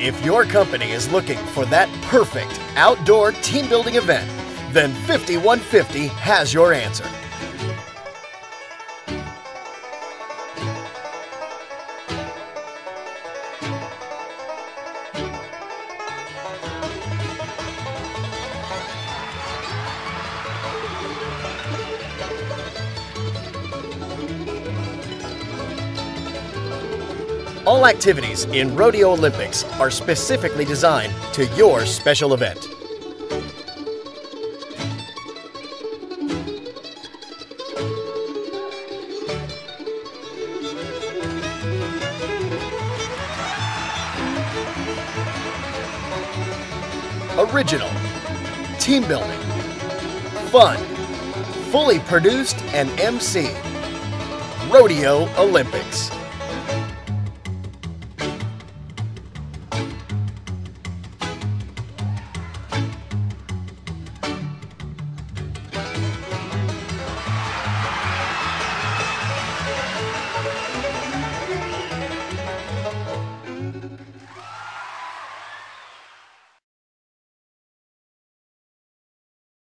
If your company is looking for that perfect outdoor team building event, then 5150 has your answer. All activities in Rodeo Olympics are specifically designed to your special event. Original, team building, fun, fully produced and MC. Rodeo Olympics.